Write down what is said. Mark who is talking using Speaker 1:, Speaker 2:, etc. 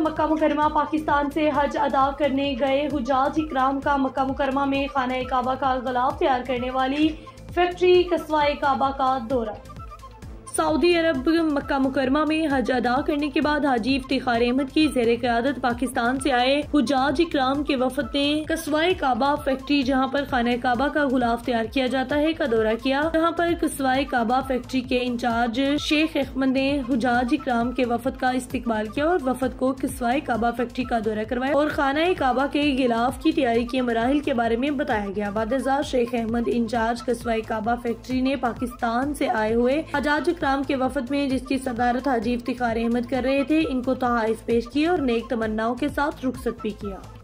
Speaker 1: मक्का मुकरमा पाकिस्तान से हज अदा करने गए हुजाज इकराम का मक्का मुकरमा में खाना काबा का गलाफ तैयार करने वाली फैक्ट्री कस्बा काबा का दौरा। सऊदी अरब मक्का मुकरमा में हज अदा करने के बाद हाजी इफ्तार अहमद की जेर क्यादत पाकिस्तान से आए हुजाज इकराम के वफद ने कस्वाई काबा फैक्ट्री, जहाँ पर खाना काबा का गुलाफ तैयार किया जाता है, का दौरा किया। जहाँ पर कस्वाई काबा फैक्ट्री के इंचार्ज शेख अहमद ने हुजाज इकराम के वफद का इस्तेमाल किया और वफद को कस्वाई काबा फैक्ट्री का दौरा करवाया और खाना काबा के गिलाफ की तैयारी के मराहल के बारे में बताया गया। वादजा Sheikh Ahmed incharge Kiswa Kaaba factory ने पाकिस्तान से आए हुए हजाज इकराम के वफद में, जिसकी सदारत हाजी इफ्तार अहमद कर रहे थे, इनको तहाइफ पेश किए और नेक तमन्नाओं के साथ रुखसत भी किया।